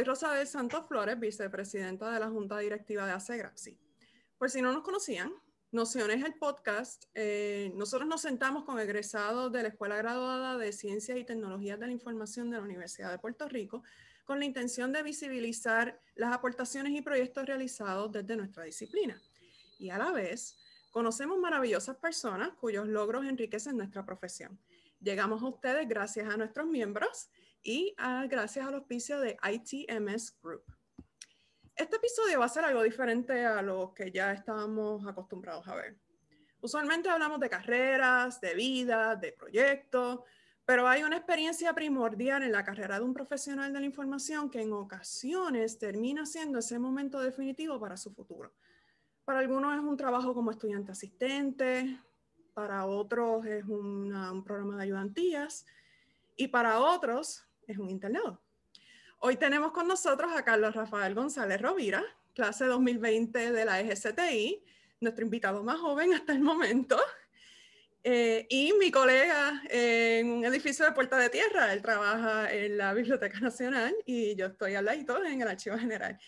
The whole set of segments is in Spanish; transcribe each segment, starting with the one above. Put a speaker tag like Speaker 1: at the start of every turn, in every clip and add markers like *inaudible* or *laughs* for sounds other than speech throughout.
Speaker 1: Soy Rosa de Santos Flores, vicepresidenta de la Junta Directiva de ACEGRAPSI. Por si no nos conocían, Nociones el podcast. Eh, nosotros nos sentamos con egresados de la Escuela Graduada de Ciencias y Tecnologías de la Información de la Universidad de Puerto Rico con la intención de visibilizar las aportaciones y proyectos realizados desde nuestra disciplina. Y a la vez, conocemos maravillosas personas cuyos logros enriquecen nuestra profesión. Llegamos a ustedes gracias a nuestros miembros y gracias al auspicio de ITMS Group. Este episodio va a ser algo diferente a lo que ya estábamos acostumbrados a ver. Usualmente hablamos de carreras, de vida, de proyectos, pero hay una experiencia primordial en la carrera de un profesional de la información que en ocasiones termina siendo ese momento definitivo para su futuro. Para algunos es un trabajo como estudiante asistente, para otros es un programa de ayudantías y para otros es un internado. Hoy tenemos con nosotros a Carlos Rafael González Rovira, clase 2020 de la EGCTI, nuestro invitado más joven hasta el momento. Eh, y mi colega en un edificio de Puerta de Tierra, él trabaja en la Biblioteca Nacional y yo estoy al lado en el Archivo General.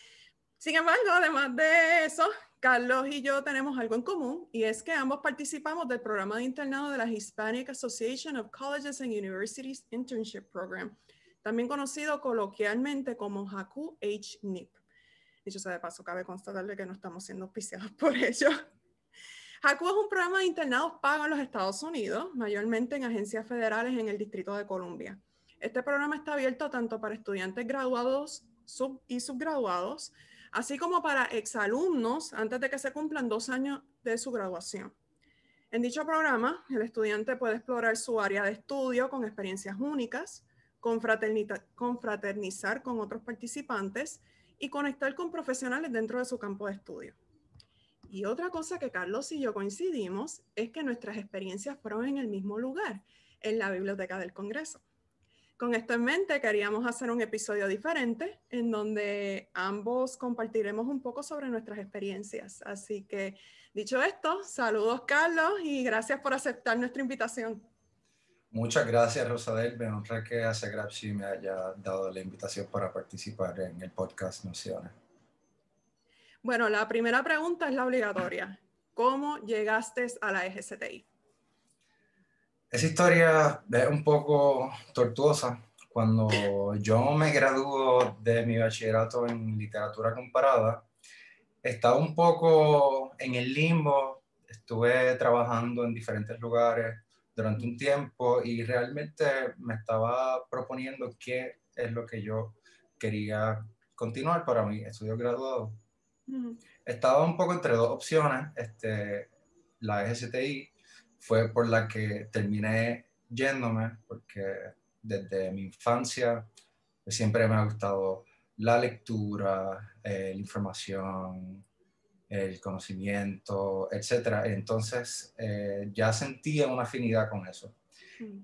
Speaker 1: Sin embargo, además de eso, Carlos y yo tenemos algo en común y es que ambos participamos del programa de internado de la Hispanic Association of Colleges and Universities Internship Program, también conocido coloquialmente como HACU H-NIP. Dicho sea de paso, cabe constatarle que no estamos siendo auspiciados *laughs* por ello. HACU es un programa de internados pago en los Estados Unidos, mayormente en agencias federales en el Distrito de Columbia. Este programa está abierto tanto para estudiantes graduados y subgraduados, así como para exalumnos antes de que se cumplan dos años de su graduación. En dicho programa, el estudiante puede explorar su área de estudio con experiencias únicas, confraternizar con otros participantes y conectar con profesionales dentro de su campo de estudio. Y otra cosa que Carlos y yo coincidimos es que nuestras experiencias fueron en el mismo lugar, en la Biblioteca del Congreso. Con esto en mente, queríamos hacer un episodio diferente en donde ambos compartiremos un poco sobre nuestras experiencias. Así que, dicho esto, saludos Carlos y gracias por aceptar nuestra invitación.
Speaker 2: Muchas gracias, Rosadel. Me honra que hace Grapsi me haya dado la invitación para participar en el podcast Nociones.
Speaker 1: Bueno, la primera pregunta es la obligatoria. ¿Cómo llegaste a la EGCTI?
Speaker 2: Esa historia es un poco tortuosa. Cuando yo me graduó de mi bachillerato en literatura comparada, estaba un poco en el limbo, estuve trabajando en diferentes lugares durante un tiempo y realmente me estaba proponiendo qué es lo que yo quería continuar para mi estudio graduado. Estaba un poco entre dos opciones. Este, la EGCTI fue por la que terminé yéndome, porque desde mi infancia siempre me ha gustado la lectura, eh, la información, el conocimiento, etc. Entonces eh, ya sentía una afinidad con eso.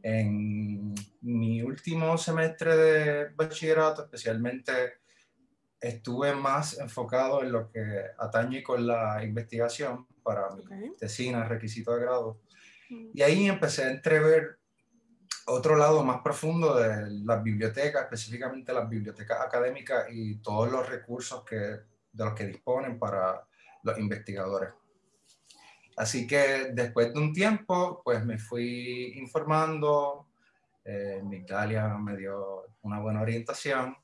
Speaker 2: En mi último semestre de bachillerato, especialmente estuve más enfocado en lo que atañe con la investigación para mi tesina, requisito de grado. Mm. Y ahí empecé a entrever otro lado más profundo de las bibliotecas, específicamente las bibliotecas académicas y todos los recursos que, de los que disponen para los investigadores. Así que después de un tiempo, pues me fui informando, eh, Italia me dio una buena orientación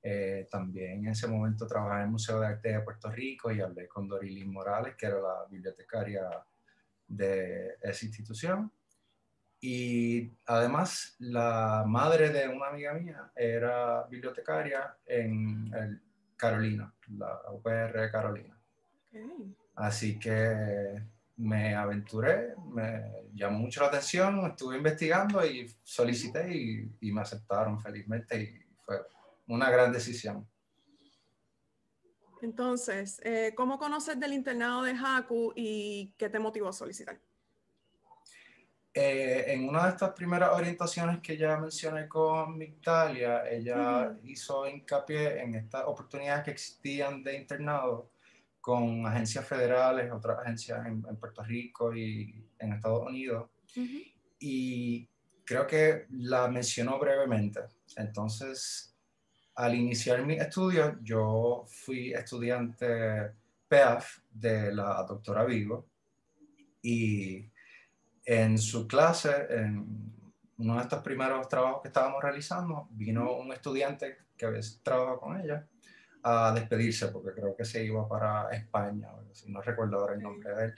Speaker 2: eh, también en ese momento trabajaba en el Museo de Arte de Puerto Rico y hablé con Dorilyn Morales, que era la bibliotecaria de esa institución. Y además, la madre de una amiga mía era bibliotecaria en Carolina, la UPR Carolina. Así que me aventuré, me llamó mucho la atención, estuve investigando y solicité y, y me aceptaron felizmente y fue una gran decisión.
Speaker 1: Entonces, eh, ¿cómo conoces del internado de Haku y qué te motivó a solicitar?
Speaker 2: Eh, en una de estas primeras orientaciones que ya mencioné con Migdalia, ella hizo hincapié en estas oportunidades que existían de internado con agencias federales, otras agencias en, Puerto Rico y en Estados Unidos. Y creo que la mencionó brevemente. Entonces, al iniciar mi estudio, yo fui estudiante PEAF de la doctora Vigo y en su clase, en uno de estos primeros trabajos que estábamos realizando, vino un estudiante que a veces trabajaba con ella a despedirse porque creo que se iba para España, no recuerdo ahora el nombre de él.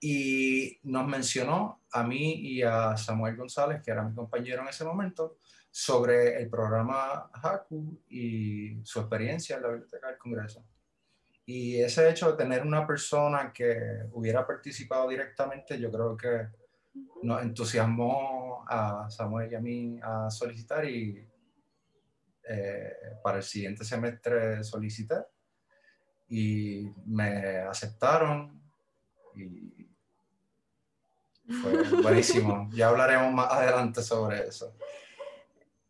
Speaker 2: Y nos mencionó a mí y a Samuel González, que era mi compañero en ese momento, sobre el programa HACU y su experiencia en la Biblioteca del Congreso. Y ese hecho de tener una persona que hubiera participado directamente, yo creo que nos entusiasmó a Samuel y a mí a solicitar y eh, para el siguiente semestre solicité y me aceptaron y fue *laughs* buenísimo. ya hablaremos más adelante sobre eso.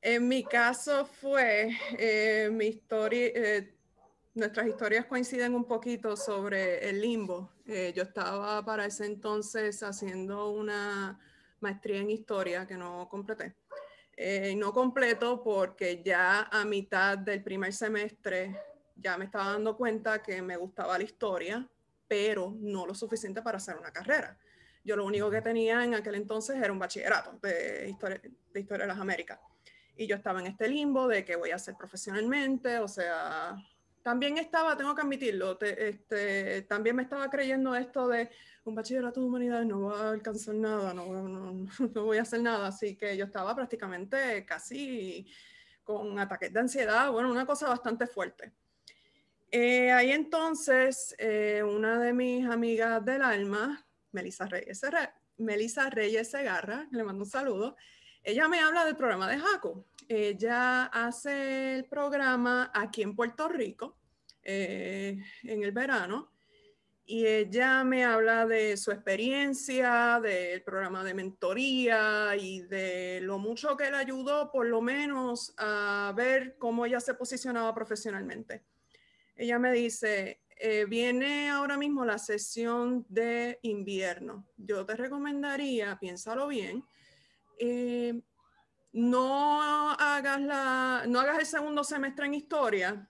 Speaker 1: En mi caso fue, eh, mi historia, eh, nuestras historias coinciden un poquito sobre el limbo. Eh, yo estaba para ese entonces haciendo una maestría en historia que no completé. No completo porque ya a mitad del primer semestre ya me estaba dando cuenta que me gustaba la historia, pero no lo suficiente para hacer una carrera. Yo lo único que tenía en aquel entonces era un bachillerato de historia de, historia de las Américas y yo estaba en este limbo de que voy a hacer profesionalmente, o sea, también estaba, tengo que admitirlo, este, también me estaba creyendo esto de un bachillerato de humanidades no va a alcanzar nada, no, no, *laughs* no, voy a hacer nada, así que yo estaba prácticamente casi con ataques de ansiedad, bueno, una cosa bastante fuerte. Eh, ahí entonces, eh, una de mis amigas del alma, Melissa Reyes, Melissa Reyes Segarra, le mando un saludo, ella me habla del programa de Jaco. Ella hace el programa aquí en Puerto Rico eh, en el verano y ella me habla de su experiencia, del programa de mentoría y de lo mucho que le ayudó por lo menos a ver cómo ella se posicionaba profesionalmente. Ella me dice, eh, viene ahora mismo la sesión de invierno. Yo te recomendaría, piénsalo bien, eh, no, hagas la, no hagas el segundo semestre en historia,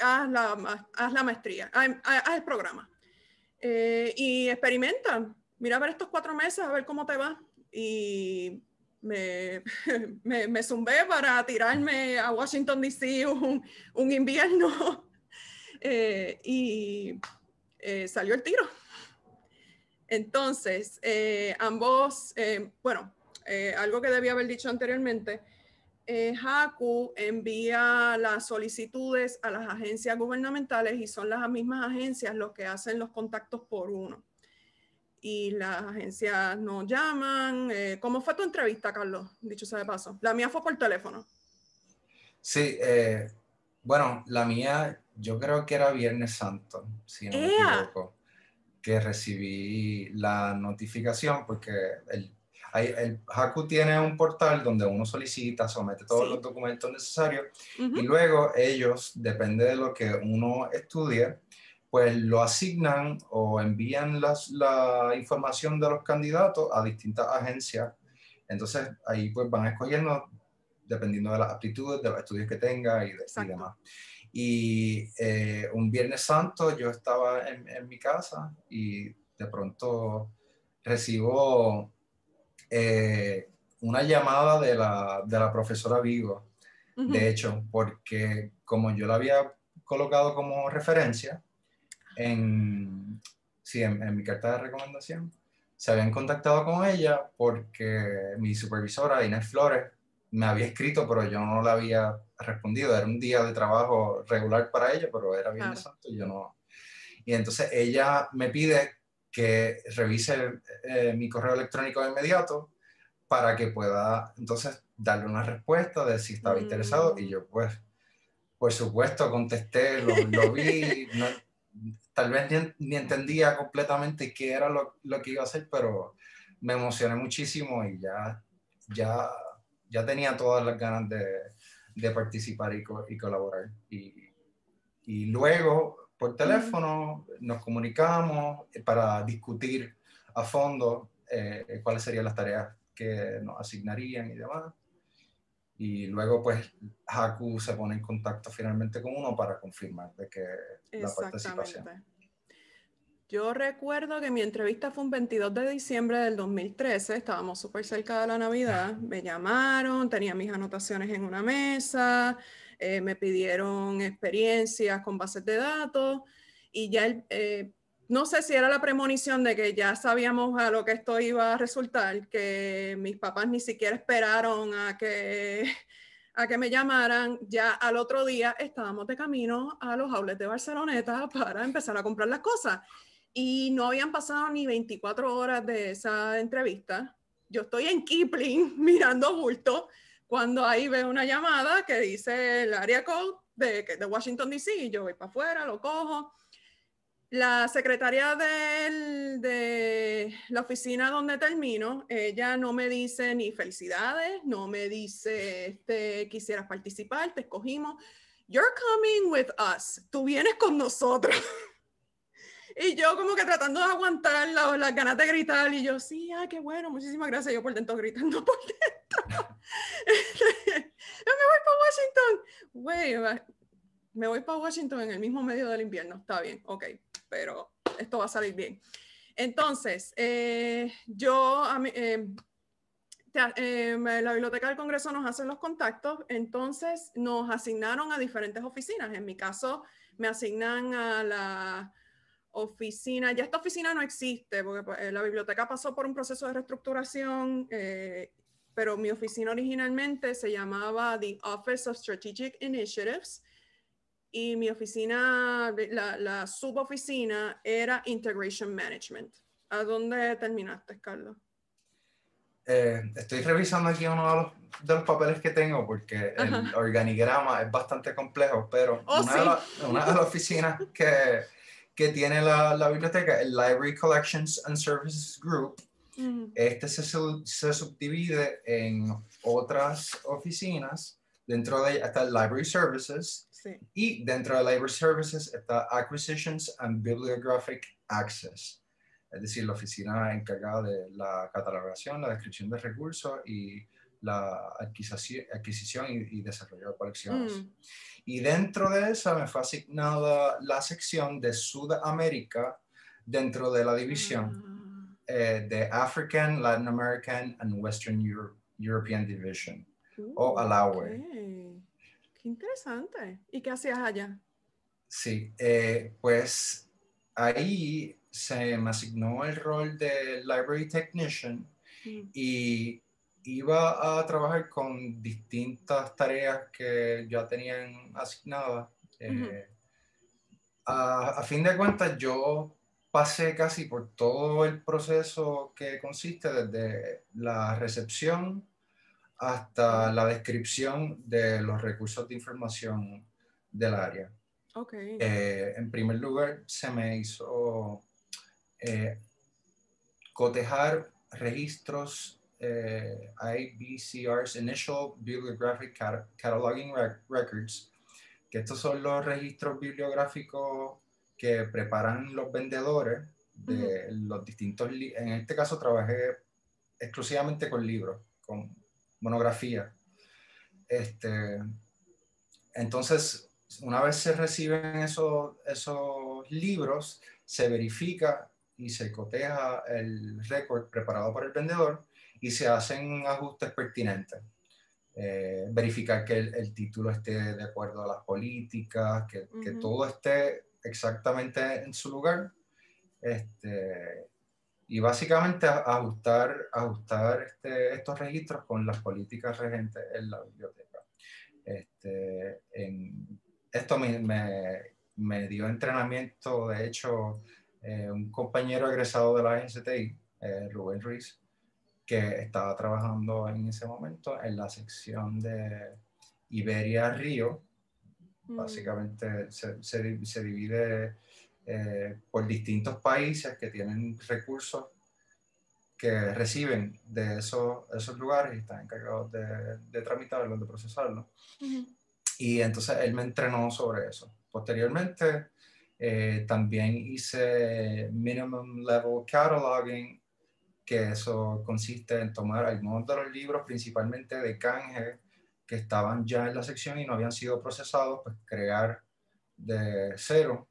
Speaker 1: haz la, haz la maestría, haz, el programa. Eh, y experimenta, mira a ver estos cuatro meses, a ver cómo te va. Y me, *laughs* me, me zumbé para tirarme a Washington, D.C. Un, un invierno *laughs* eh, y salió el tiro. Entonces, eh, ambos, eh, bueno, eh, algo que debía haber dicho anteriormente, HACU envía las solicitudes a las agencias gubernamentales y son las mismas agencias los que hacen los contactos por uno. Y las agencias nos llaman. ¿Cómo fue tu entrevista, Carlos? Dicho sea de paso. La mía fue por teléfono.
Speaker 2: Sí, bueno, la mía yo creo que era Viernes Santo, si no me equivoco que recibí la notificación porque el, el Haku tiene un portal donde uno solicita, somete todos los documentos necesarios y luego ellos, depende de lo que uno estudie, pues lo asignan o envían las, la información de los candidatos a distintas agencias. Entonces ahí pues van escogiendo dependiendo de las aptitudes, de los estudios que tenga y, de, y demás. Y eh, un Viernes Santo yo estaba en, mi casa y de pronto recibo eh, una llamada de la, de la profesora Vigo, de hecho, porque como yo la había colocado como referencia en, sí, en, mi carta de recomendación, se habían contactado con ella porque mi supervisora, Inés Flores, me había escrito, pero yo no la había respondido. Era un día de trabajo regular para ella, pero era bien exacto y yo no. Y entonces ella me pide que revise eh, mi correo electrónico de inmediato para que pueda entonces darle una respuesta de si estaba interesado. Y mm. yo, pues, por supuesto, contesté, lo, vi. *laughs* tal vez ni, entendía completamente qué era lo, lo, que iba a hacer, pero me emocioné muchísimo y ya, ya, ya tenía todas las ganas de, de participar y, y colaborar. Y, y, luego, por teléfono, nos comunicamos para discutir a fondo eh, cuáles serían las tareas que nos asignarían y demás. y luego pues Haku se pone en contacto finalmente con uno para confirmar de que la participación.
Speaker 1: Yo recuerdo que mi entrevista fue un 22 de diciembre del 2013, estábamos súper cerca de la Navidad, me llamaron, tenía mis anotaciones en una mesa, eh, me pidieron experiencias con bases de datos y ya eh, no sé si era la premonición de que ya sabíamos a lo que esto iba a resultar, que mis papás ni siquiera esperaron a que, *laughs* a que me llamaran. Ya al otro día estábamos de camino a los outlets de Barceloneta para empezar a comprar las cosas. Y no habían pasado ni 24 horas de esa entrevista. Yo estoy en Kipling *laughs* mirando bulto cuando ahí veo una llamada que dice el área code de, de Washington, D.C. yo voy para afuera, lo cojo la secretaria de la oficina donde termino, ella no me dice ni felicidades, no me dice, este, quisieras participar, te escogimos. You're coming with us. Tú vienes con nosotros. *laughs* y yo como que tratando de aguantar las ganas de gritar y yo, sí, ah, qué bueno, muchísimas gracias. Yo por dentro gritando *laughs* por dentro. me voy para Washington. me voy para Washington en el mismo medio del invierno. Está bien, ok pero esto va a salir bien. Entonces, eh, yo, eh, eh, la Biblioteca del Congreso nos hace los contactos, entonces nos asignaron a diferentes oficinas. En mi caso, me asignan a la oficina, ya esta oficina no existe, porque pues, la biblioteca pasó por un proceso de reestructuración, pero mi oficina originalmente se llamaba The Office of Strategic Initiatives y mi oficina, la, la suboficina era Integration Management. ¿A dónde terminaste, Carlos?
Speaker 2: Eh, estoy revisando aquí uno de los, de los, papeles que tengo porque el organigrama es bastante complejo, pero oh, una, de una, de las oficinas que, que tiene la, la, biblioteca, el Library Collections and Services Group, mm. este se, se, subdivide en otras oficinas. Dentro de ella está Library Services, y dentro de Library Services está Acquisitions and Bibliographic Access, es decir, la oficina encargada de la catalogación, la descripción de recursos y la adquisición, y, desarrollo de colecciones. Mm. Y dentro de esa me fue asignada la sección de Sudamérica dentro de la división ah. eh, de African, Latin American and Western European Division, o ALAWE
Speaker 1: interesante. ¿Y qué hacías allá?
Speaker 2: Sí, eh, pues ahí se me asignó el rol de Library Technician mm. y iba a trabajar con distintas tareas que ya tenían asignadas. Eh, a, fin de cuentas, yo pasé casi por todo el proceso que consiste desde la recepción hasta la descripción de los recursos de información del área.
Speaker 1: Okay.
Speaker 2: Eh, en primer lugar, se me hizo eh, cotejar registros eh, IBCR's Initial Bibliographic Cataloging Records, que estos son los registros bibliográficos que preparan los vendedores de los distintos, en este caso trabajé exclusivamente con libros, con monografía. Este, entonces, una vez se reciben esos, esos libros, se verifica y se coteja el récord preparado por el vendedor y se hacen ajustes pertinentes. Eh, verificar que el, título esté de acuerdo a las políticas, que, que, todo esté exactamente en su lugar. Este, y básicamente ajustar, ajustar este, estos registros con las políticas regentes en la biblioteca. Este, en, esto me, me, dio entrenamiento, de hecho, eh, un compañero egresado de la INCTI, eh, Rubén Ruiz, que estaba trabajando en ese momento en la sección de Iberia Río. Mm. Básicamente se, se, se divide eh, por distintos países que tienen recursos que reciben de esos, esos lugares y están encargados de, de tramitarlos, de procesarlos. Y entonces él me entrenó sobre eso. Posteriormente, eh, también hice minimum level cataloging, que eso consiste en tomar algunos de los libros, principalmente de canje, que estaban ya en la sección y no habían sido procesados, pues crear de cero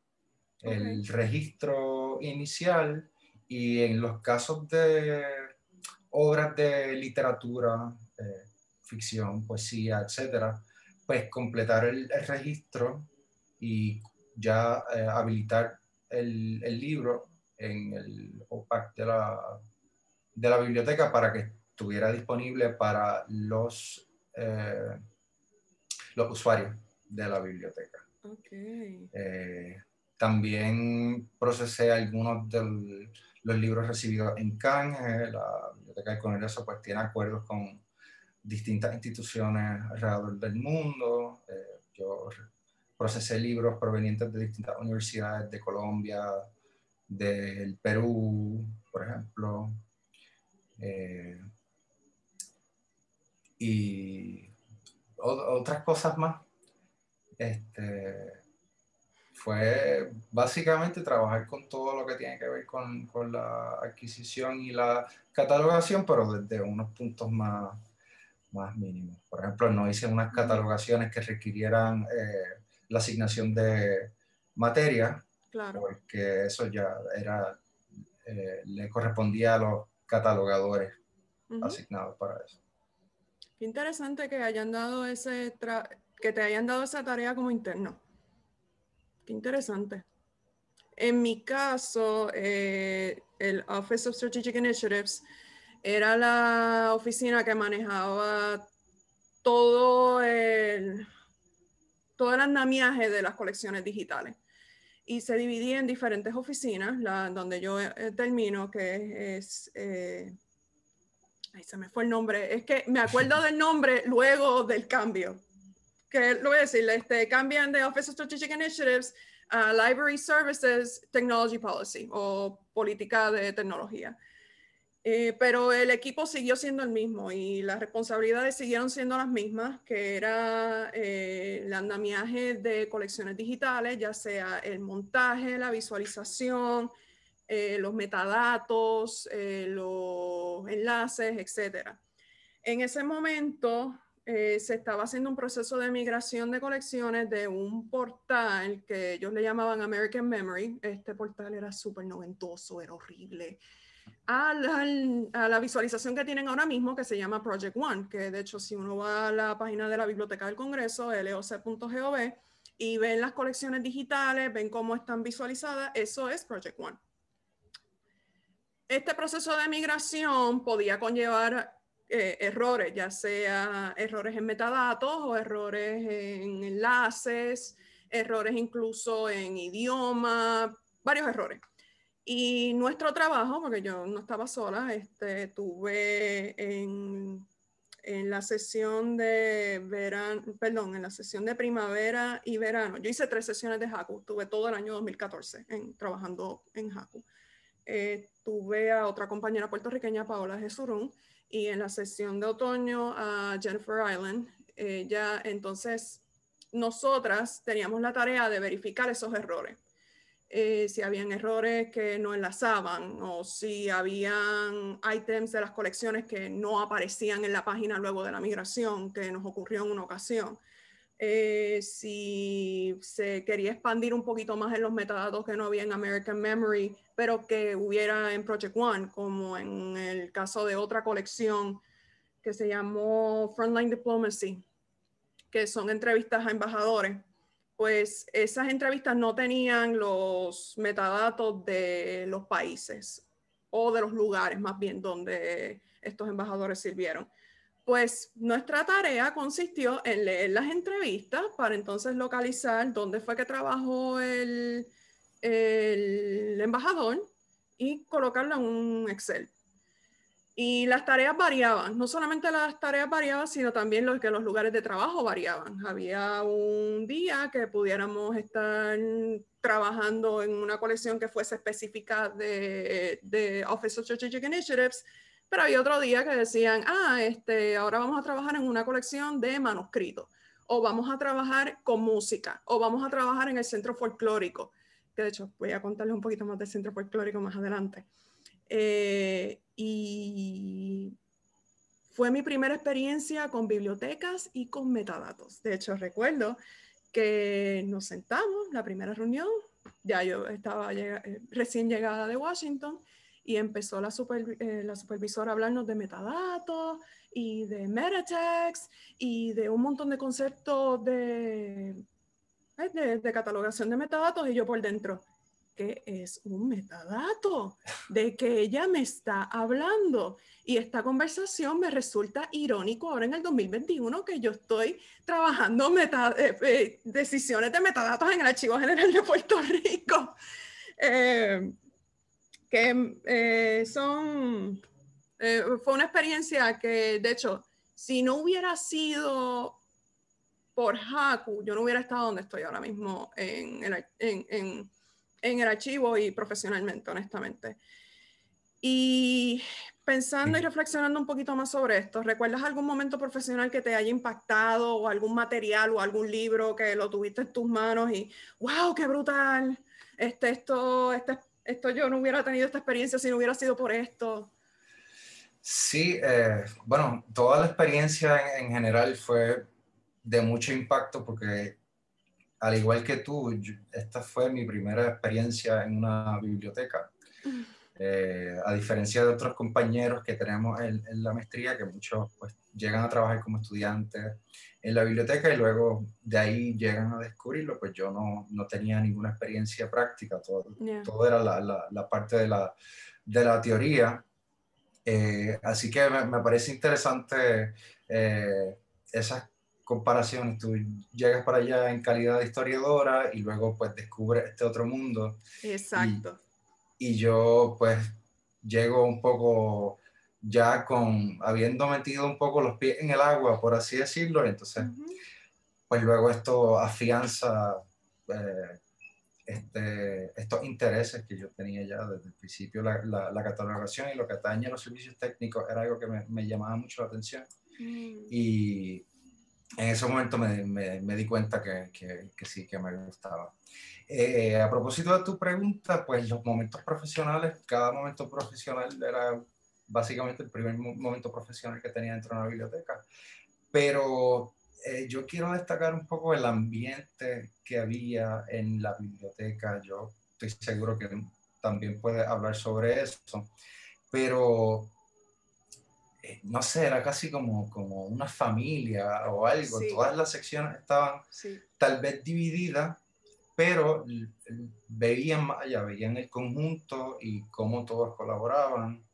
Speaker 2: el registro inicial y en los casos de obras de literatura, eh, ficción, poesía, etcétera, pues completar el, registro y ya eh, habilitar el, el, libro en el OPAC de la, de la biblioteca para que estuviera disponible para los, eh, los usuarios de la biblioteca.
Speaker 1: Okay.
Speaker 2: también procesé algunos de los libros recibidos en Cannes. La Biblioteca del Congreso pues, tiene acuerdos con distintas instituciones alrededor del mundo. Eh, yo procesé libros provenientes de distintas universidades de Colombia, del Perú, por ejemplo. Eh, y otras cosas más. Este, fue básicamente trabajar con todo lo que tiene que ver con, con la adquisición y la catalogación, pero desde unos puntos más, más mínimos. Por ejemplo, no hice unas catalogaciones que requirieran eh, la asignación de materia,
Speaker 1: claro.
Speaker 2: porque eso ya era, eh, le correspondía a los catalogadores asignados para eso.
Speaker 1: Qué interesante que hayan dado ese que te hayan dado esa tarea como interno. Qué interesante. En mi caso, eh, el Office of Strategic Initiatives era la oficina que manejaba todo el, todo el andamiaje de las colecciones digitales. Y se dividía en diferentes oficinas, la, donde yo eh, termino, que es... Eh, ay, se me fue el nombre. Es que me acuerdo del nombre luego del cambio. Que lo voy a decir, este, cambian de Office of Strategic Initiatives a Library Services Technology Policy o política de tecnología. Eh, pero el equipo siguió siendo el mismo y las responsabilidades siguieron siendo las mismas, que era eh, el andamiaje de colecciones digitales, ya sea el montaje, la visualización, eh, los metadatos, los enlaces, etc. En ese momento se estaba haciendo un proceso de migración de colecciones de un portal que ellos le llamaban American Memory. Este portal era súper noventoso, era horrible a la, visualización que tienen ahora mismo, que se llama Project One, que de hecho si uno va a la página de la Biblioteca del Congreso, loc.gov, y ven las colecciones digitales, ven cómo están visualizadas, eso es Project One. Este proceso de migración podía conllevar eh, errores, ya sea errores en metadatos o errores en enlaces, errores incluso en idioma, varios errores. Y nuestro trabajo, porque yo no estaba sola, este, tuve en, en la sesión de verano, perdón, en la sesión de primavera y verano, yo hice tres sesiones de Haku, tuve todo el año 2014 en, trabajando en Haku. Eh, tuve a otra compañera puertorriqueña, Paola Jesurún, y en la sesión de otoño a Jennifer Island. ya entonces, nosotras teníamos la tarea de verificar esos errores eh, si habían errores que no enlazaban o si habían ítems de las colecciones que no aparecían en la página luego de la migración, que nos ocurrió en una ocasión. Eh, si se quería expandir un poquito más en los metadatos que no había en American Memory, pero que hubiera en Project One, como en el caso de otra colección que se llamó Frontline Diplomacy, que son entrevistas a embajadores pues esas entrevistas no tenían los metadatos de los países o de los lugares más bien donde estos embajadores sirvieron. Pues nuestra tarea consistió en leer las entrevistas para entonces localizar dónde fue que trabajó el, embajador y colocarlo en un Excel. Y las tareas variaban, no solamente las tareas variaban, sino también los que los lugares de trabajo variaban. Había un día que pudiéramos estar trabajando en una colección que fuese específica de, de Office of Strategic Initiatives, pero había otro día que decían, ah, este, ahora vamos a trabajar en una colección de manuscritos, o vamos a trabajar con música, o vamos a trabajar en el centro folclórico, que de hecho voy a contarles un poquito más del centro folclórico más adelante. Eh, y fue mi primera experiencia con bibliotecas y con metadatos. De hecho, recuerdo que nos sentamos, la primera reunión, ya yo estaba eh, recién llegada de Washington y empezó la, eh, la supervisora a hablarnos de metadatos y de metatext y de un montón de conceptos de, de, de catalogación de metadatos y yo por dentro, ¿qué es un metadato? ¿De que ella me está hablando? Y esta conversación me resulta irónico ahora en el 2021 que yo estoy trabajando meta, eh, eh, decisiones de metadatos en el Archivo General de Puerto Rico. Eh, que son, fue una experiencia que, de hecho, si no hubiera sido por Haku, yo no hubiera estado donde estoy ahora mismo en, en, en, en el archivo y profesionalmente, honestamente. Y pensando y reflexionando un poquito más sobre esto, ¿recuerdas algún momento profesional que te haya impactado o algún material o algún libro que lo tuviste en tus manos y, wow, qué brutal, este, esto, este, esto yo no hubiera tenido esta experiencia si no hubiera sido por esto?
Speaker 2: Sí, eh, bueno, toda la experiencia en, general fue de mucho impacto porque al igual que tú, esta fue mi primera experiencia en una biblioteca. Eh, a diferencia de otros compañeros que tenemos en, la maestría, que muchos pues, llegan a trabajar como estudiantes en la biblioteca y luego de ahí llegan a descubrirlo, pues yo no, no tenía ninguna experiencia práctica, todo, todo era la, la, parte de la, de la teoría. Eh, así que me, me, parece interesante eh, esas comparaciones. Tú llegas para allá en calidad de historiadora y luego pues descubres este otro mundo.
Speaker 1: Exacto
Speaker 2: y yo pues llego un poco ya con habiendo metido un poco los pies en el agua, por así decirlo, y entonces pues luego esto afianza eh, este, estos intereses que yo tenía ya desde el principio, la, la, catalogación y lo que atañe a los servicios técnicos era algo que me, me llamaba mucho la atención. Mm. Y en ese momento me, me, me di cuenta que, que, que, sí, que me gustaba. Eh, a propósito de tu pregunta, pues los momentos profesionales, cada momento profesional era básicamente el primer momento profesional que tenía dentro de una biblioteca. Pero eh, yo quiero destacar un poco el ambiente que había en la biblioteca. Yo estoy seguro que también puede hablar sobre eso. Pero eh, no sé, era casi como, como una familia o algo. Todas las secciones estaban tal vez divididas, pero veían más allá, veían el conjunto y cómo todos colaboraban.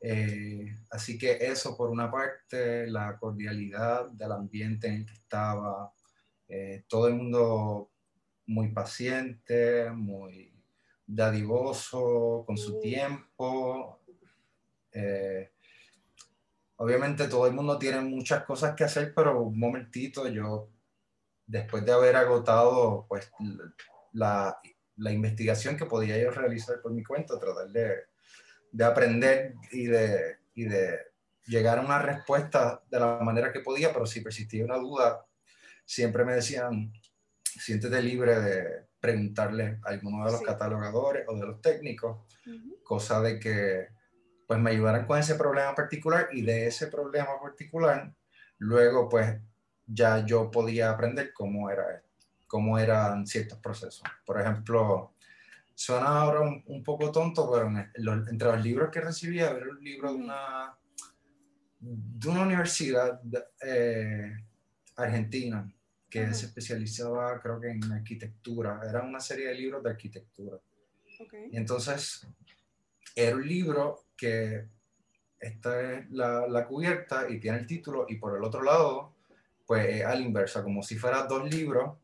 Speaker 2: Eh, así que eso por una parte, la cordialidad del ambiente en el que estaba, eh, todo el mundo muy paciente, muy dadivoso, con su tiempo. Obviamente todo el mundo tiene muchas cosas que hacer, pero un momentito yo, después de haber agotado pues la, la investigación que podía yo realizar por mi cuenta, tratar de, de aprender y de, y de llegar a una respuesta de la manera que podía, pero si persistía una duda, siempre me decían, siéntete libre de preguntarle a alguno de los catalogadores o de los técnicos, cosa de que pues me ayudaran con ese problema particular y de ese problema particular, luego pues ya yo podía aprender cómo era cómo eran ciertos procesos. Por ejemplo, suena ahora un, poco tonto, pero entre los libros que recibía era un libro de una, de una universidad eh, argentina que se especializaba, creo que en arquitectura. Era una serie de libros de arquitectura. Y entonces, era un libro que esta es la, la, cubierta y tiene el título y por el otro lado, pues al inverso, como si fueran dos libros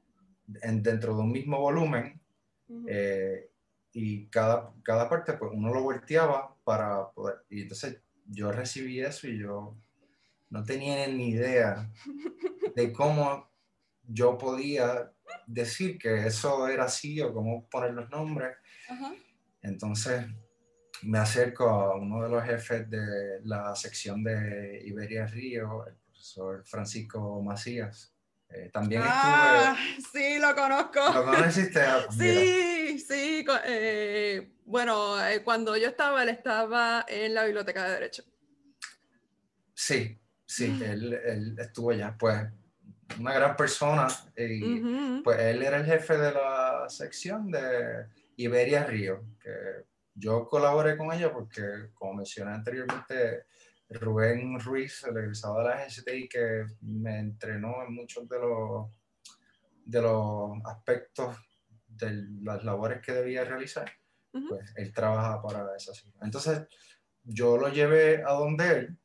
Speaker 2: en, dentro de un mismo volumen eh, y cada, cada parte, pues uno lo volteaba para poder, y entonces yo recibí eso y yo no tenía ni idea de cómo yo podía decir que eso era así o cómo poner los nombres. Entonces, me acerco a uno de los jefes de la sección de Iberia Río, el profesor Francisco Macías. Eh, también
Speaker 1: ah, Sí, lo conozco.
Speaker 2: ¿Lo conociste? Ah, *laughs*
Speaker 1: sí, sí. Eh, bueno, eh, cuando yo estaba, él estaba en la biblioteca de Derecho.
Speaker 2: Sí, sí, él, él, estuvo allá. Pues una gran persona. Y, Pues él era el jefe de la sección de Iberia Río, que yo colaboré con ella porque, como mencioné anteriormente, Rubén Ruiz, el egresado de la GCTI, que me entrenó en muchos de los, de los aspectos de las labores que debía realizar, pues él trabaja para esa ciudad. Entonces, yo lo llevé a donde él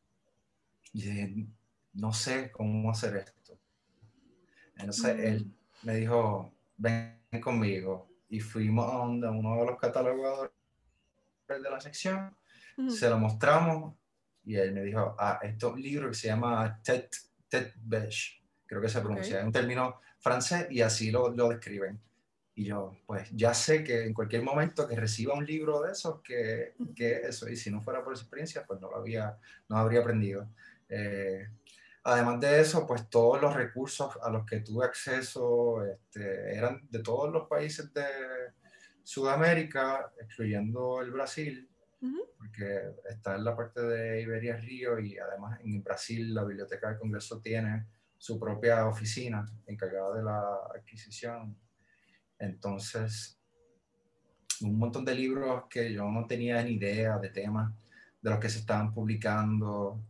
Speaker 2: y dije, no sé cómo hacer esto. Entonces, él mm. me dijo, ven conmigo. Y fuimos a donde uno de los catalogadores de la sección, se lo mostramos y él me dijo, ah, esto es un libro que se llama Tet, tet Beige, creo que se pronuncia, es un término francés y así lo, lo, describen. Y yo, pues ya sé que en cualquier momento que reciba un libro de esos, que, que eso, y si no fuera por esa experiencia, pues no lo había, no habría aprendido. Eh, además de eso, pues todos los recursos a los que tuve acceso este, eran de todos los países de Sudamérica, excluyendo el Brasil, porque está en la parte de Iberia Río y además en Brasil la Biblioteca del Congreso tiene su propia oficina encargada de la adquisición. Entonces, un montón de libros que yo no tenía ni idea de temas de los que se estaban publicando,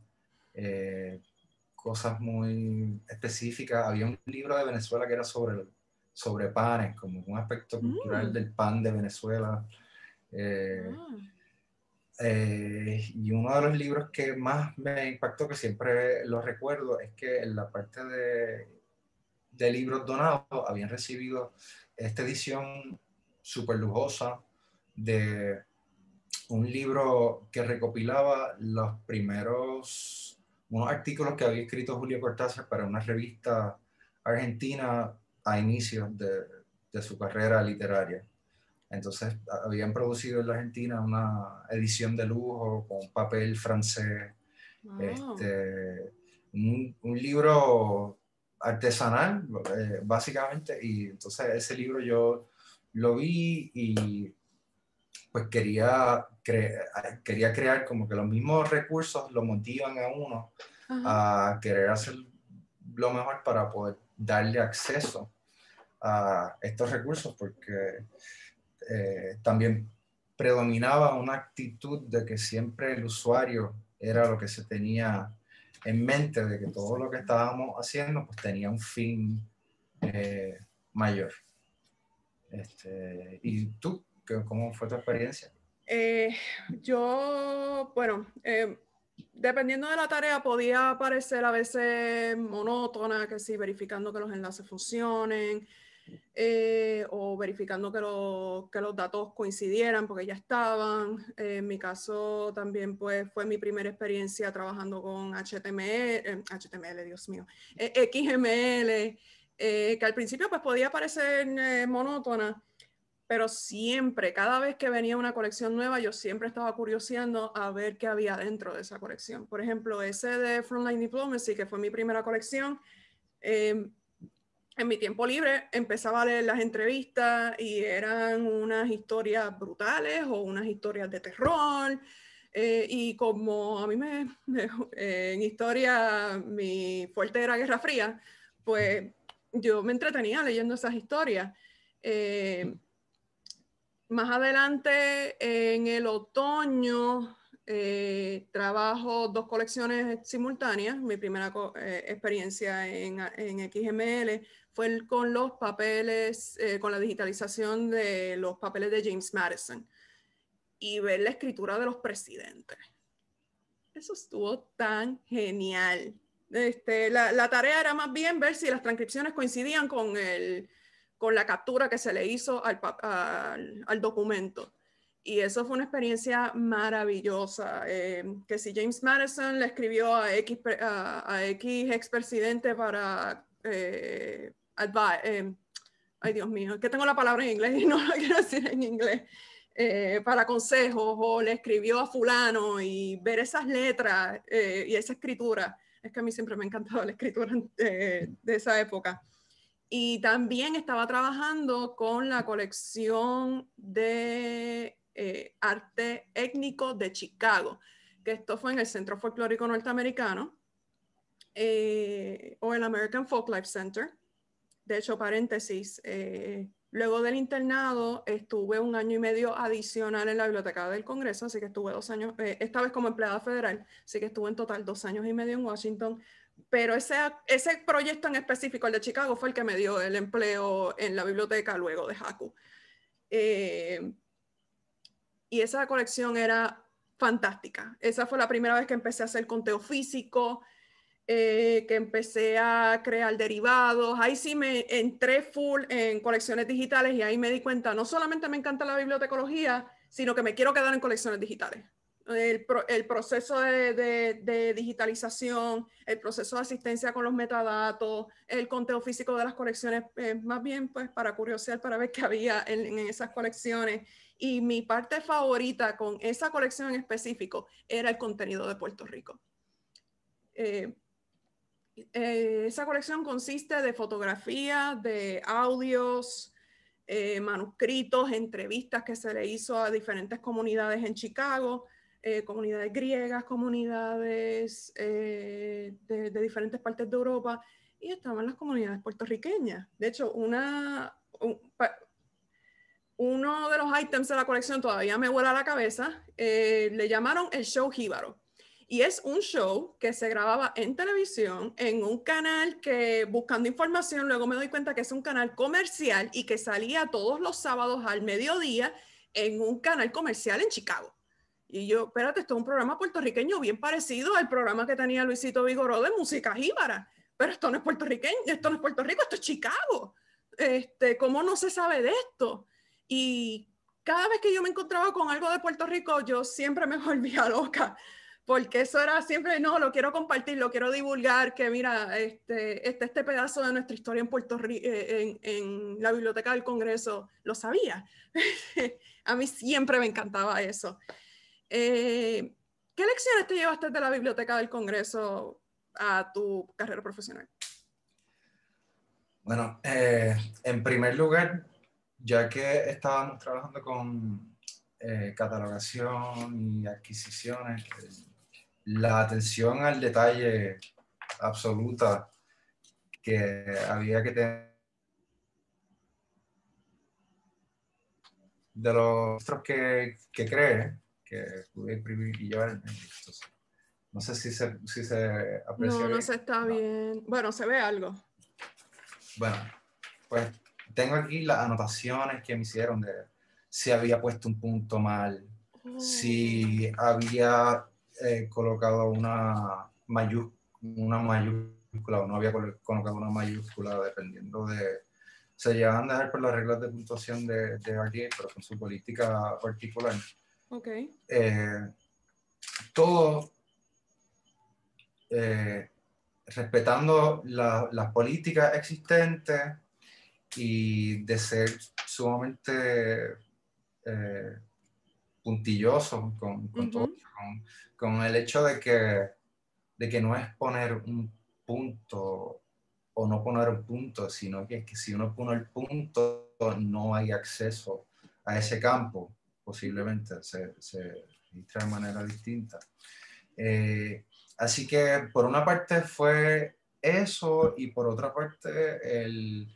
Speaker 2: eh, cosas muy específicas. Había un libro de Venezuela que era sobre, sobre panes, como un aspecto cultural mm. del pan de Venezuela. Eh, ah. Eh, y uno de los libros que más me impactó, que siempre lo recuerdo, es que en la parte de, de libros donados habían recibido esta edición súper lujosa de un libro que recopilaba los primeros, unos artículos que había escrito Julio Cortázar para una revista argentina a inicios de, de su carrera literaria. Entonces habían producido en la Argentina una edición de lujo con papel francés, este, un, libro artesanal, eh, básicamente, y entonces ese libro yo lo vi y pues quería, quería crear como que los mismos recursos lo motivan a uno a querer hacer lo mejor para poder darle acceso a estos recursos, porque eh, también predominaba una actitud de que siempre el usuario era lo que se tenía en mente, de que todo lo que estábamos haciendo pues tenía un fin eh, mayor. Este, ¿Y tú, cómo fue tu experiencia?
Speaker 1: Eh, yo, bueno, dependiendo de la tarea podía parecer a veces monótona, que sí, verificando que los enlaces funcionen, eh, o verificando que, que, los datos coincidieran porque ya estaban. Eh, en mi caso también pues, fue mi primera experiencia trabajando con HTML, HTML, eh, Dios mío, XML, que al principio pues podía parecer monótona, pero siempre, cada vez que venía una colección nueva, yo siempre estaba curioseando a ver qué había dentro de esa colección. Por ejemplo, ese de Frontline Diplomacy, que fue mi primera colección, en mi tiempo libre empezaba a leer las entrevistas y eran unas historias brutales o unas historias de terror. Eh, y como a mí me, *laughs* eh, en historia mi fuerte era Guerra Fría, pues yo me entretenía leyendo esas historias. Eh, más adelante, en el otoño, trabajo dos colecciones simultáneas. Mi primera experiencia en, en XML fue con los papeles, eh, con la digitalización de los papeles de James Madison y ver la escritura de los presidentes. Eso estuvo tan genial. Este, la, tarea era más bien ver si las transcripciones coincidían con, el, con la captura que se le hizo al, al, documento. Y eso fue una experiencia maravillosa. Eh, que si James Madison le escribió a X, a, X expresidente para eh, Em, ay Dios mío, que tengo la palabra en inglés y *laughs* no la quiero decir en inglés, eh, para consejos o le escribió a fulano y ver esas letras eh, y esa escritura. Es que a mí siempre me ha encantado la escritura de, de esa época. Y también estaba trabajando con la colección de eh, arte étnico de Chicago, que esto fue en el Centro Folclórico Norteamericano eh, o el American Folk Life Center. De hecho, paréntesis, eh, luego del internado estuve un año y medio adicional en la biblioteca del Congreso, así que estuve dos años, eh, esta vez como empleada federal, así que estuve en total dos años y medio en Washington. Pero ese, ese proyecto en específico, el de Chicago, fue el que me dio el empleo en la biblioteca luego de Haku. y esa colección era fantástica. Esa fue la primera vez que empecé a hacer conteo físico, eh, que empecé a crear derivados. Ahí sí me entré full en colecciones digitales y ahí me di cuenta, no solamente me encanta la bibliotecología, sino que me quiero quedar en colecciones digitales. El, proceso de, digitalización, el proceso de asistencia con los metadatos, el conteo físico de las colecciones, eh, más bien pues para curiosear, para ver qué había en, esas colecciones. Y mi parte favorita con esa colección en específico era el contenido de Puerto Rico. Eh, eh, esa colección consiste de fotografías, de audios, manuscritos, entrevistas que se le hizo a diferentes comunidades en Chicago, eh, comunidades griegas, comunidades de, diferentes partes de Europa, y estaban las comunidades puertorriqueñas. De hecho, una, uno de los ítems de la colección todavía me vuela la cabeza, le llamaron el show jíbaro. Y es un show que se grababa en televisión, en un canal que buscando información, luego me doy cuenta que es un canal comercial y que salía todos los sábados al mediodía en un canal comercial en Chicago. Y yo, espérate, esto es un programa puertorriqueño bien parecido al programa que tenía Luisito Vigoró de música jíbara. Pero esto no es puertorriqueño, esto no es Puerto Rico, esto es Chicago. Este, ¿Cómo no se sabe de esto? Y cada vez que yo me encontraba con algo de Puerto Rico, yo siempre me *laughs* volvía loca porque eso era siempre, no, lo quiero compartir, lo quiero divulgar, que mira, este, este, este pedazo de nuestra historia en Puerto Rico, eh, en, la Biblioteca del Congreso, lo sabía. *laughs* a mí siempre me encantaba eso. Eh, ¿Qué lecciones te llevaste de la Biblioteca del Congreso a tu carrera profesional?
Speaker 2: Bueno, eh, en primer lugar, ya que estábamos trabajando con catalogación y adquisiciones, la atención al detalle absoluta que había que tener de los que, que cree que pude imprimir y llevar no sé si se, si se
Speaker 1: aprecia. No, no se está bien. Bueno, se ve algo.
Speaker 2: Bueno, pues tengo aquí las anotaciones que me hicieron de si había puesto un punto mal, si oh. había eh, colocado una, una mayúscula o no había colocado una mayúscula dependiendo de... Se llevan a dejar por las reglas de puntuación de, de RDA, pero con su política particular.
Speaker 1: Ok.
Speaker 2: Eh, todo eh, respetando las políticas existentes y de ser sumamente puntilloso con, con todo, con, el hecho de que, de que no es poner un punto o no poner un punto, sino que que si uno pone el punto no hay acceso a ese campo, posiblemente se, se registra de manera distinta. Eh, así que por una parte fue eso y por otra parte el,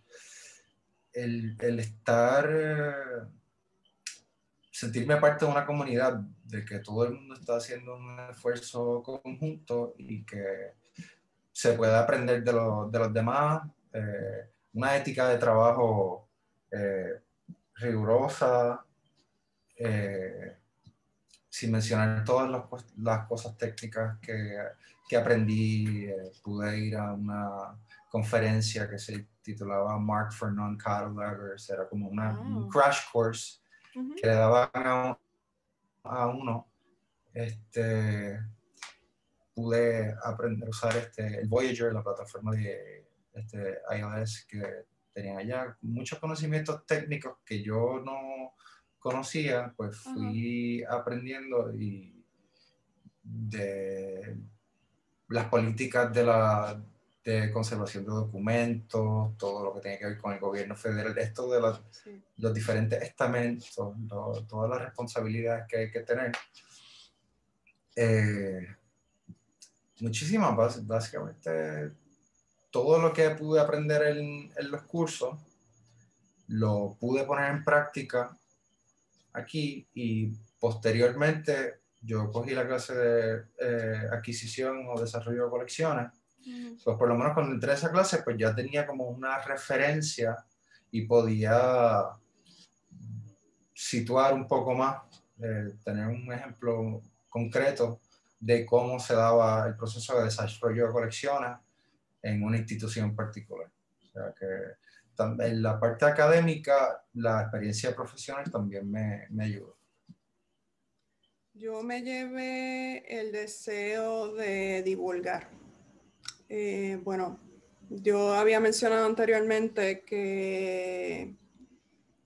Speaker 2: el, el estar... Eh, sentirme parte de una comunidad, de que todo el mundo está haciendo un esfuerzo conjunto y que se puede aprender de, de los demás, eh, una ética de trabajo eh, rigurosa, eh, sin mencionar todas las, las cosas técnicas que, que aprendí, pude ir a una conferencia que se titulaba Mark for Non-Catalogers, era como una, un ah. crash course que le daban a, uno, este, pude aprender a usar este, el Voyager, la plataforma de este, iOS que tenían allá. Muchos conocimientos técnicos que yo no conocía, pues fui aprendiendo y de las políticas de la, de conservación de documentos, todo lo que tiene que ver con el gobierno federal, esto de los, los diferentes estamentos, todas las responsabilidades que hay que tener. Eh, muchísimas, básicamente todo lo que pude aprender en, en, los cursos lo pude poner en práctica aquí y posteriormente yo cogí la clase de eh, adquisición o desarrollo de colecciones. Pues por lo menos cuando entré a esa clase, pues ya tenía como una referencia y podía situar un poco más, eh, tener un ejemplo concreto de cómo se daba el proceso de desarrollo de colecciones en una institución particular. O sea que en la parte académica, la experiencia profesional también me, me ayudó.
Speaker 1: Yo me llevé el deseo de divulgar. Eh, bueno, yo había mencionado anteriormente que,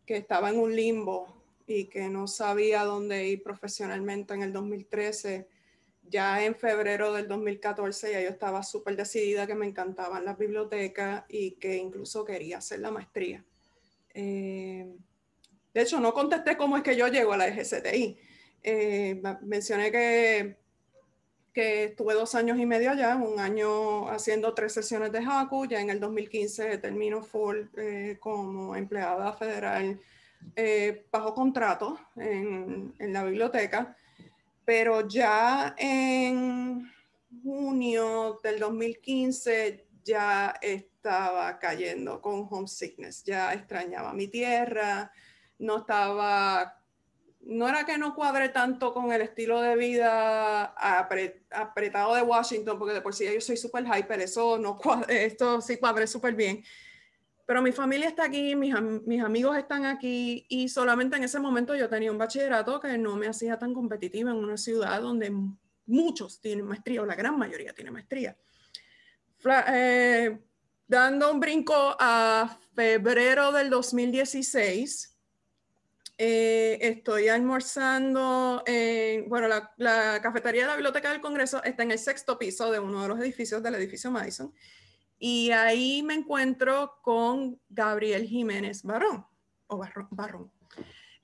Speaker 1: que estaba en un limbo y que no sabía dónde ir profesionalmente en el 2013. Ya en febrero del 2014 ya yo estaba súper decidida que me encantaban las bibliotecas y que incluso quería hacer la maestría. Eh, de hecho, no contesté cómo es que yo llego a la EGCTI eh, mencioné que, que estuve dos años y medio allá, un año haciendo tres sesiones de Haku, ya en el 2015 termino full eh, como empleada federal eh, bajo contrato en, en, la biblioteca, pero ya en junio del 2015 ya estaba cayendo con homesickness, ya extrañaba mi tierra, no estaba no era que no cuadre tanto con el estilo de vida apretado de Washington, porque de por sí yo soy súper hyper, eso no cuadre, esto sí cuadre súper bien. Pero mi familia está aquí, mis, mis, amigos están aquí y solamente en ese momento yo tenía un bachillerato que no me hacía tan competitiva en una ciudad donde muchos tienen maestría o la gran mayoría tiene maestría. Eh, dando un brinco a febrero del 2016, eh, estoy almorzando, en, bueno, la, cafetería de la Biblioteca del Congreso está en el sexto piso de uno de los edificios del edificio Madison. Y ahí me encuentro con Gabriel Jiménez Barón, o Barrón.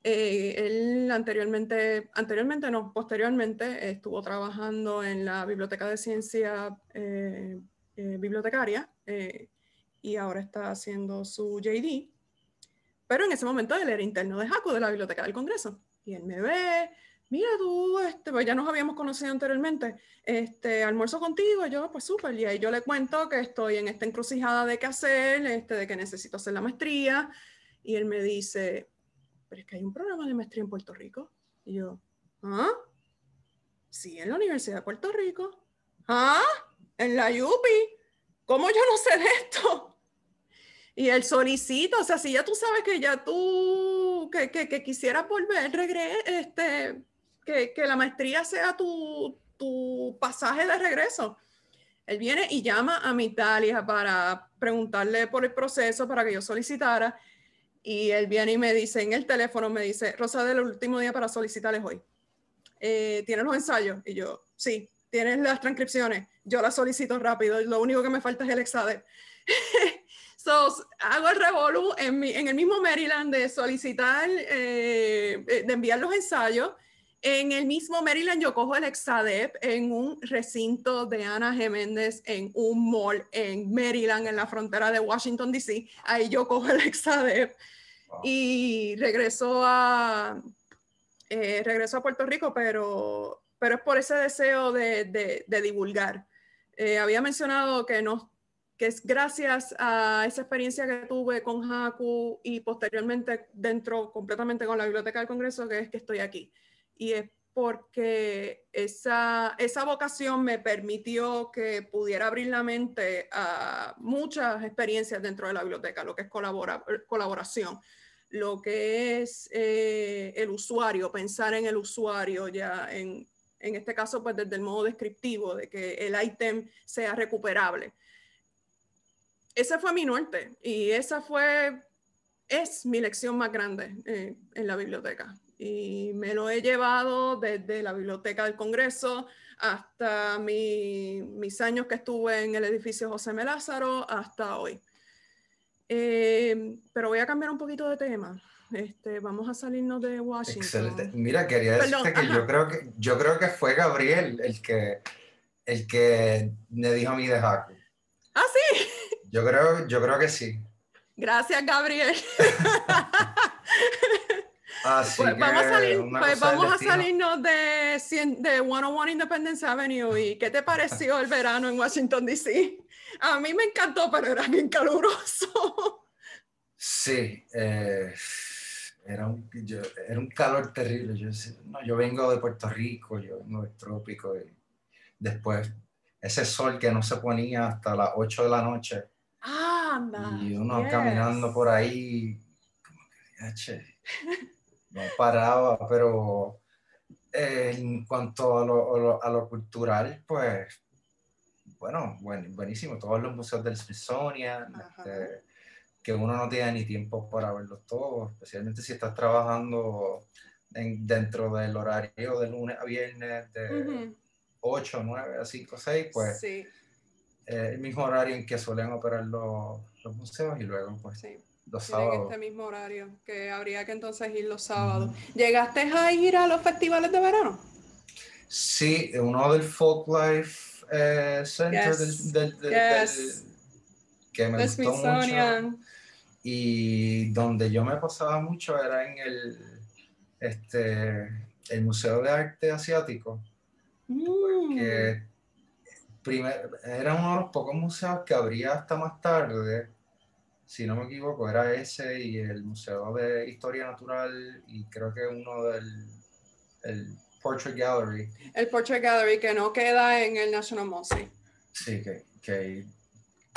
Speaker 1: Eh, él anteriormente, anteriormente no, posteriormente estuvo trabajando en la Biblioteca de Ciencia eh, Bibliotecaria y ahora está haciendo su JD pero en ese momento él era interno de Jaco de la Biblioteca del Congreso. Y él me ve, mira tú, este, pues ya nos habíamos conocido anteriormente, este, almuerzo contigo, yo, pues súper, y ahí yo le cuento que estoy en esta encrucijada de qué hacer, este, de que necesito hacer la maestría, y él me dice, pero es que hay un programa de maestría en Puerto Rico. Y yo, ¿ah? Sí, en la Universidad de Puerto Rico. ¿Ah? En la UPI. ¿Cómo yo no sé de esto? Y el solicito, o sea, si ya tú sabes que ya tú, que, que quisieras volver, regre este, que, que, la maestría sea tu, tu pasaje de regreso. Él viene y llama a mi Italia para preguntarle por el proceso para que yo solicitara. Y él viene y me dice en el teléfono, me dice, Rosa, del último día para solicitarles hoy. Eh, ¿Tienes los ensayos? Y yo, sí. ¿Tienes las transcripciones? Yo las solicito rápido. Lo único que me falta es el examen. *laughs* So, hago el revolú en, en, el mismo Maryland de solicitar, eh, de enviar los ensayos. En el mismo Maryland yo cojo el Exadep en un recinto de Ana Geméndez en un mall en Maryland, en la frontera de Washington, D.C. Ahí yo cojo el Exadep y regreso a, eh, regreso a Puerto Rico, pero, pero es por ese deseo de, de, de divulgar. Eh, había mencionado que no que es gracias a esa experiencia que tuve con Haku y posteriormente dentro completamente con la Biblioteca del Congreso, que es que estoy aquí. Y es porque esa, esa vocación me permitió que pudiera abrir la mente a muchas experiencias dentro de la biblioteca, lo que es colabora, colaboración, lo que es eh, el usuario, pensar en el usuario ya en, en este caso pues desde el modo descriptivo, de que el ítem sea recuperable ese fue mi norte y esa fue, es mi lección más grande eh, en la biblioteca. Y me lo he llevado desde la biblioteca del Congreso hasta mis años que estuve en el edificio José M. Lázaro hasta hoy. Eh, pero voy a cambiar un poquito de tema. Este, vamos a salirnos de Washington.
Speaker 2: Excelente. Mira, quería decirte que yo creo que yo creo que fue Gabriel el que el que me dijo a mí de Haku.
Speaker 1: Ah, sí.
Speaker 2: Yo creo, yo creo que sí.
Speaker 1: Gracias, Gabriel. *laughs*
Speaker 2: Así
Speaker 1: pues
Speaker 2: que
Speaker 1: vamos a, salir, pues vamos a salirnos de, de 101 Independence Avenue. ¿Y qué te pareció el verano en Washington, D.C.? A mí me encantó, pero era bien caluroso.
Speaker 2: Sí, eh, era, un, yo- era un calor terrible. Yo, no, yo vengo de Puerto Rico, yo vengo del trópico. Y después, ese sol que no se ponía hasta las 8 de la noche.
Speaker 1: Anda.
Speaker 2: Y uno
Speaker 1: yes.
Speaker 2: caminando por ahí, como que, *laughs* no paraba, pero eh, en cuanto a lo, a lo- a lo cultural, pues, bueno, buen- buenísimo. Todos los museos del Smithsonian, este, que uno no tiene ni tiempo para verlos todos, especialmente si estás trabajando en- dentro del horario de lunes a viernes de
Speaker 1: Ujú,
Speaker 2: 8, 9 a 5, 6, pues
Speaker 1: sí,
Speaker 2: eh, el mismo horario en que suelen operar los, los museos y luego pues
Speaker 1: sí.
Speaker 2: Los
Speaker 1: Tienen
Speaker 2: sábados.
Speaker 1: este mismo horario, que habría que entonces ir los sábados. ¿Llegaste a ir a los festivales de verano?
Speaker 2: Sí, uno del Folklife eh, Center
Speaker 1: Yes,
Speaker 2: del, del- del-
Speaker 1: yes.
Speaker 2: del- que me
Speaker 1: The
Speaker 2: gustó mucho y donde yo me pasaba mucho era en el este el Museo de Arte Asiático
Speaker 1: Mm,
Speaker 2: que primer- era uno de los pocos museos que abría hasta más tarde si no me equivoco era ese y el Museo de Historia Natural y creo que uno del el Portrait Gallery
Speaker 1: El Portrait Gallery que no queda en el National Museum.
Speaker 2: Sí, que, que,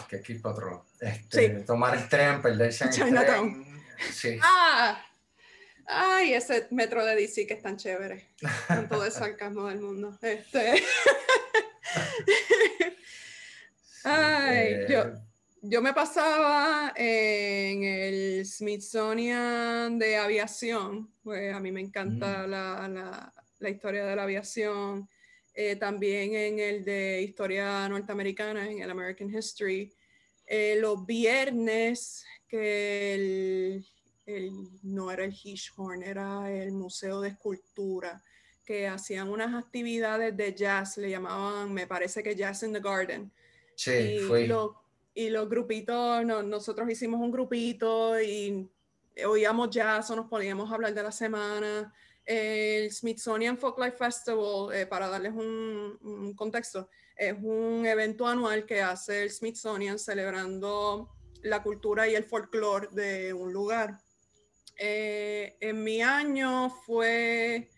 Speaker 2: que otro lado. Este,
Speaker 1: Sí.
Speaker 2: Tomar el tren, perderse en el tren. Sí.
Speaker 1: ¡Ah! ¡Ay, ese metro de DC que es tan chévere! Con todo el sarcasmo del mundo. Este. *laughs* *laughs* Ay,
Speaker 2: Eh,
Speaker 1: yo, yo me pasaba en el Smithsonian de aviación, pues a mí me encanta
Speaker 2: Mm.
Speaker 1: la, la- la historia de la aviación. Eh, también en el de historia norteamericana, en el American History. Eh, los viernes, que el, el- no era el Hirschhorn, era el Museo de Escultura, que hacían unas actividades de jazz, le llamaban, me parece que Jazz in the Garden
Speaker 2: sí,
Speaker 1: y, los, y los grupitos, no- nosotros hicimos un grupito y oíamos jazz o nos poníamos a hablar de la semana. El Smithsonian Folklife Festival, eh, para darles un, un contexto, es un evento anual que hace el Smithsonian celebrando la cultura y el folclore de un lugar. Eh, en mi año fue,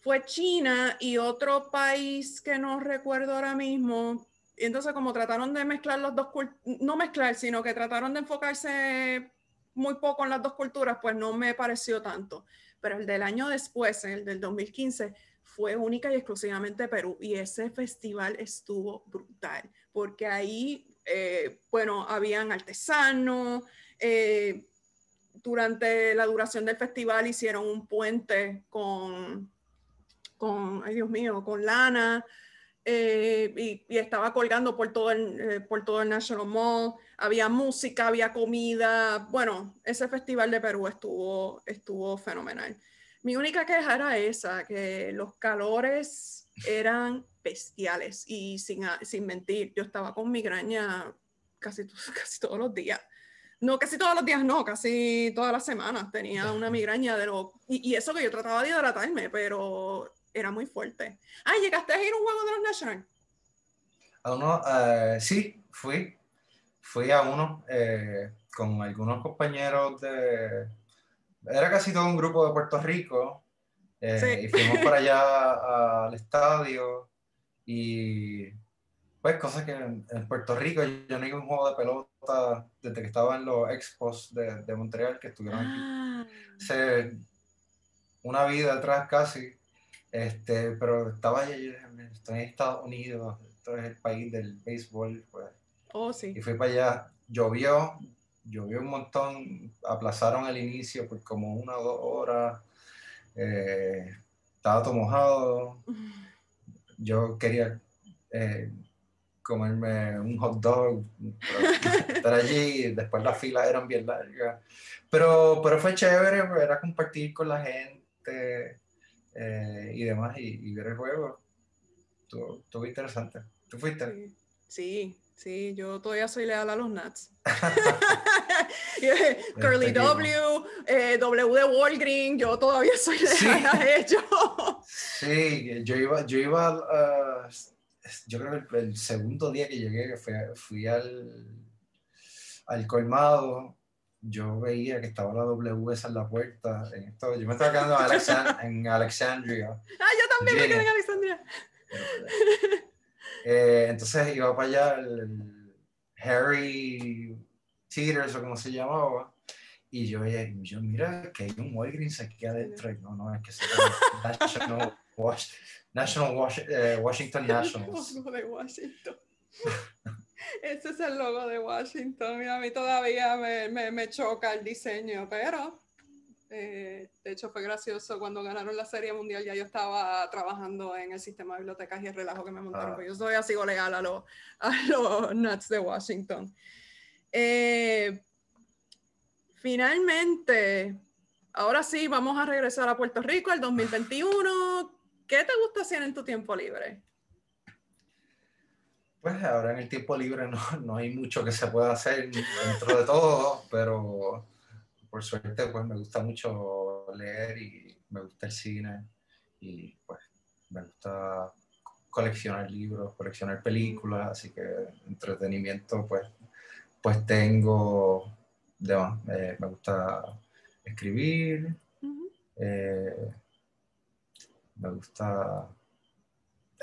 Speaker 1: fue China y otro país que no recuerdo ahora mismo, y entonces como trataron de mezclar los dos, cul- no mezclar, sino que trataron de enfocarse muy poco en las dos culturas, pues no me pareció tanto. Pero el del año después, el del 2015, fue única y exclusivamente Perú. Y ese festival estuvo brutal, porque ahí, eh, bueno, habían artesanos, eh, durante la duración del festival hicieron un puente con, con ay Dios mío, con lana, eh, y, y estaba colgando por todo, el, eh, por todo el National Mall. Había música, había comida. Bueno, ese festival de Perú estuvo, estuvo fenomenal. Mi única queja era esa, que los calores eran bestiales y sin, a- sin mentir, yo estaba con migraña casi, *laughs* casi todos los días. No, casi todos los días no, casi todas las semanas tenía una migraña de lo... Y, y eso que yo trataba de hidratarme, pero era muy fuerte. Ay, ¿llegaste a ir a un juego de los National?
Speaker 2: A uno, eh, sí, fui. Fui a uno eh, con algunos compañeros de... Era casi todo un grupo de Puerto Rico. eh,
Speaker 1: Sí.
Speaker 2: Y fuimos para allá *laughs* al estadio. Y pues cosas que en, en Puerto Rico yo no iba a un juego de pelota desde que estaba en los expos de, de Montreal que estuvieron aquí.
Speaker 1: Ah,
Speaker 2: hace una vida atrás casi, este, pero estaba "Man, estoy en Estados Unidos, esto es el país del béisbol, pues,
Speaker 1: oh, sí.
Speaker 2: y fui para allá, llovió, llovió un montón, aplazaron el inicio por como una o dos horas, eh, estaba todo mojado, *laughs* yo quería eh, comerme un hot dog, pero estar allí, después las filas eran bien largas, pero, pero fue chévere, pues, era compartir con la gente eh, y demás y, y ver el juego. estuvo, interesante. ¿Tú fuiste?
Speaker 1: Sí, sí, yo todavía soy leal a los Nats. *laughs* *laughs* Curly W, eh, W de Walgreen, yo todavía soy leal a ellos. *laughs*
Speaker 2: Sí, yo iba, yo iba, uh, yo creo que el, segundo día que llegué, que fui, fui al, al colmado, yo veía que estaba la W esa en la puerta. En esto, yo me estaba quedando en, *laughs* Alexandria.
Speaker 1: Ah, yo también me quedé en Alexandria.
Speaker 2: Eh, entonces iba para allá el, Harry Teeters o como se llamaba. Y yo, yo, mira que hay un Walgreens aquí adentro. Y no, no, es que es National, National eh, Washington *laughs* Nationals.
Speaker 1: de Washington. *laughs* Ese es el logo de Washington. a mí todavía me, me, me choca el diseño, pero eh, de hecho fue gracioso cuando ganaron la Serie Mundial. Ya yo estaba trabajando en el sistema de bibliotecas y el relajo que me montaron. Ah. Pues yo soy así legal a los, a los Nuts de Washington. Eh, finalmente, ahora sí, vamos a regresar a Puerto Rico el 2021. ¿Qué te gusta hacer en tu tiempo libre?
Speaker 2: Pues ahora en el tiempo libre no, *laughs* no hay mucho que se pueda hacer dentro de todo, pero por suerte pues me gusta mucho leer y me gusta el cine y pues me gusta coleccionar libros, coleccionar películas, así que entretenimiento pues, pues tengo, eh, me gusta escribir, eh, me gusta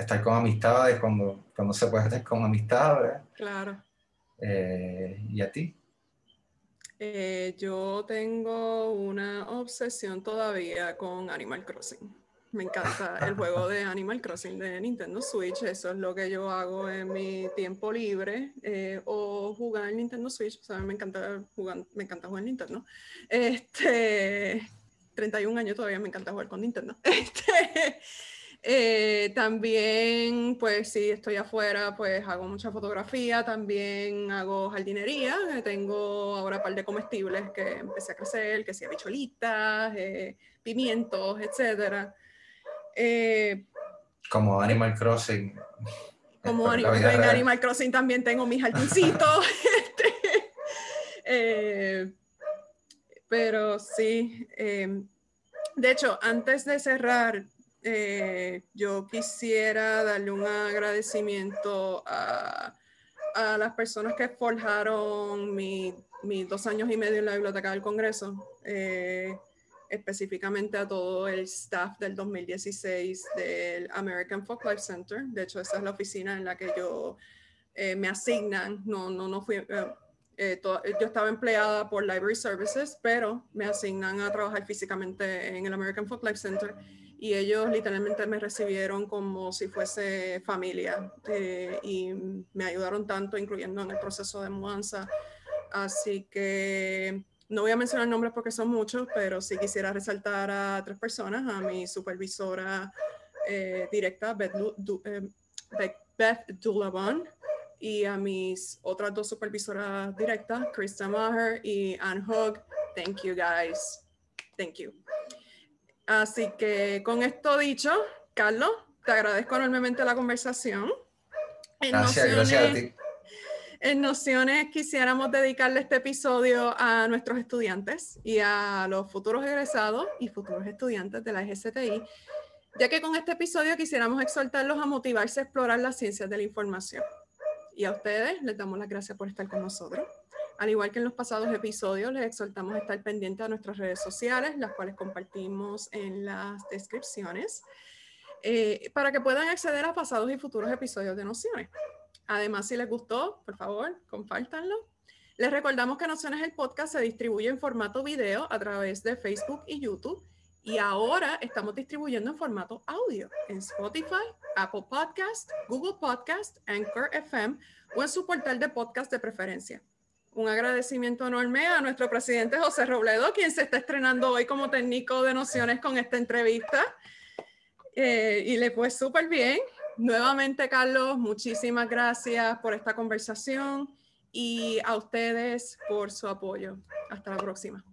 Speaker 2: estar con amistades cuando, cuando se puede estar con amistades.
Speaker 1: Claro.
Speaker 2: Eh, ¿Y a ti?
Speaker 1: Eh, yo tengo una obsesión todavía con Animal Crossing. Me encanta el juego de *laughs* Animal Crossing de Nintendo Switch. Eso es lo que yo hago en mi tiempo libre. Eh, o jugar en Nintendo Switch. O sea, me encanta jugar, me encanta jugar en Nintendo. Este, 31 años todavía me encanta jugar con Nintendo. *laughs* Este, eh, también, pues si estoy afuera, pues hago mucha fotografía, también hago jardinería, eh, tengo ahora un par de comestibles que empecé a crecer, que sea bicholitas, eh, pimientos, etc.
Speaker 2: como Animal Crossing.
Speaker 1: Como en Animal Crossing también tengo mis jardincitos. *laughs* *laughs* Este, pero sí, de hecho, antes de cerrar, eh, yo quisiera darle un agradecimiento a, a las personas que forjaron mis dos años y medio en la Biblioteca del Congreso, eh, específicamente a todo el staff del 2016 del American Folklife Center. De hecho, esa es la oficina en la que yo eh, me asignan. No, no, no fui. yo estaba empleada por Library Services, pero me asignan a trabajar físicamente en el American Folklife Center y ellos literalmente me recibieron como si fuese familia eh, y me ayudaron tanto, incluyendo en el proceso de mudanza. Así que no voy a mencionar nombres porque son muchos, pero sí quisiera resaltar a tres personas, a mi supervisora eh, directa, Beth, eh, Beth, y a mis otras dos supervisoras directas, Krista Maher y Anne Hogg. Thank you guys. Thank you. Así que con esto dicho, Carlos, te agradezco enormemente la conversación.
Speaker 2: gracias, gracias a ti.
Speaker 1: En Nociones quisiéramos dedicarle este episodio a nuestros estudiantes y a los futuros egresados y futuros estudiantes de la STI, ya que con este episodio quisiéramos exhortarlos a motivarse a explorar las ciencias de la información. Y a ustedes les damos las gracias por estar con nosotros. Al igual que en los pasados episodios, les exhortamos a estar pendientes a nuestras redes sociales, las cuales compartimos en las descripciones, eh, para que puedan acceder a pasados y futuros episodios de Nociones. Además, si les gustó, por favor, compártanlo. Les recordamos que Nociones el podcast se distribuye en formato video a través de Facebook y YouTube. Y ahora estamos distribuyendo en formato audio en Spotify, Apple Podcast, Google Podcast, Anchor FM o en su portal de podcast de preferencia un agradecimiento enorme a nuestro presidente José Robledo, quien se está estrenando hoy como técnico de nociones con esta entrevista. Eh, y le fue súper bien. Nuevamente, Carlos, muchísimas gracias por esta conversación y a ustedes por su apoyo. Hasta la próxima.